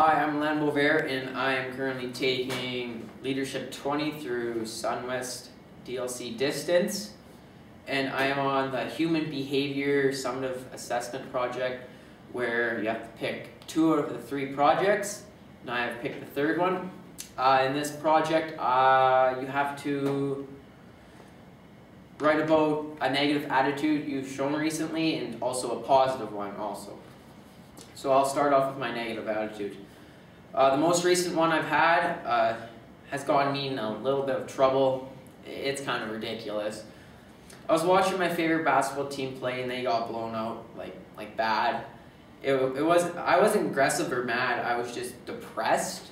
Hi, I'm Landen Boisvert, and I am currently taking Leadership 20 through Sunwest DLC Distance. And I am on the Human Behavior Summative Assessment Project, where you have to pick two out of the three projects, and I have picked the third one. Uh, in this project, uh, you have to write about a negative attitude you've shown recently, and also a positive one also. So I'll start off with my negative attitude. Uh, the most recent one I've had uh, has gotten me in a little bit of trouble. It's kind of ridiculous. I was watching my favorite basketball team play and they got blown out like like bad. It, it was I wasn't aggressive or mad. I was just depressed.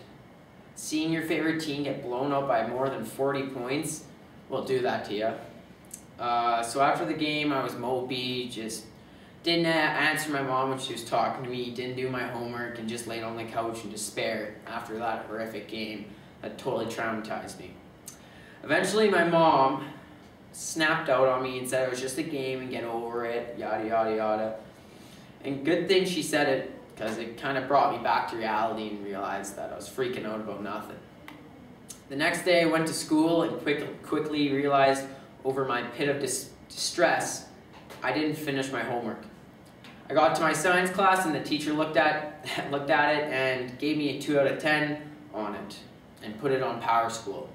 Seeing your favorite team get blown out by more than 40 points will do that to you. Uh, so after the game, I was mopey, just didn't uh, answer my mom when she was talking to me, didn't do my homework, and just laid on the couch in despair after that horrific game that totally traumatized me. Eventually, my mom snapped out on me and said it was just a game and get over it, yada, yada, yada. And good thing she said it because it kind of brought me back to reality and realized that I was freaking out about nothing. The next day, I went to school and quick, quickly realized over my pit of dis distress, I didn't finish my homework. I got to my science class and the teacher looked at, looked at it and gave me a 2 out of 10 on it and put it on PowerSchool.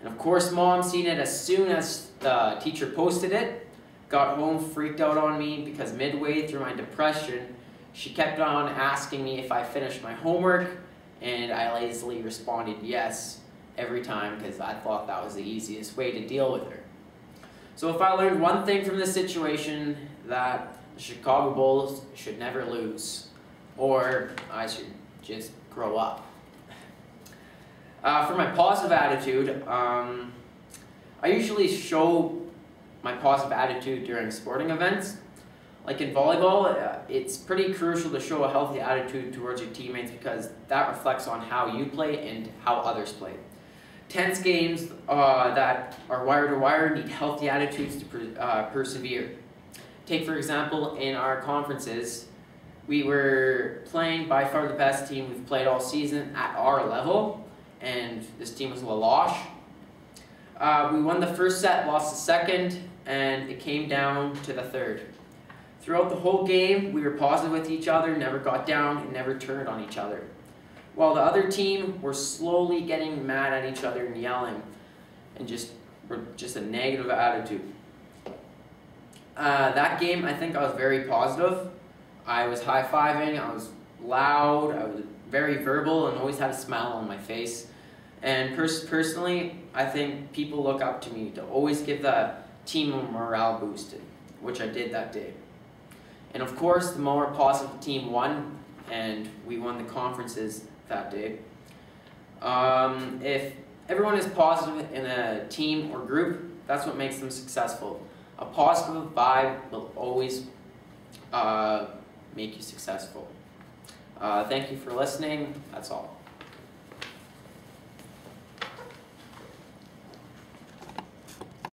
And of course mom seen it as soon as the teacher posted it, got home freaked out on me because midway through my depression, she kept on asking me if I finished my homework and I lazily responded yes every time because I thought that was the easiest way to deal with her. So if I learned one thing from this situation, that the Chicago Bulls should never lose, or I should just grow up. Uh, for my positive attitude, um, I usually show my positive attitude during sporting events. Like in volleyball, uh, it's pretty crucial to show a healthy attitude towards your teammates because that reflects on how you play and how others play. Tense games uh, that are wire to wire need healthy attitudes to per, uh, persevere. Take, for example, in our conferences, we were playing by far the best team we've played all season at our level, and this team was La Loche. Uh, we won the first set, lost the second, and it came down to the third. Throughout the whole game, we were positive with each other, never got down, and never turned on each other. While the other team were slowly getting mad at each other and yelling, and just were just a negative attitude. Uh, that game, I think I was very positive. I was high-fiving, I was loud, I was very verbal, and always had a smile on my face. And pers personally, I think people look up to me to always give the team a morale boost, which I did that day. And of course, the more positive team won, and we won the conferences that day. Um, if everyone is positive in a team or group, that's what makes them successful a positive vibe will always uh, make you successful. Uh, thank you for listening. That's all.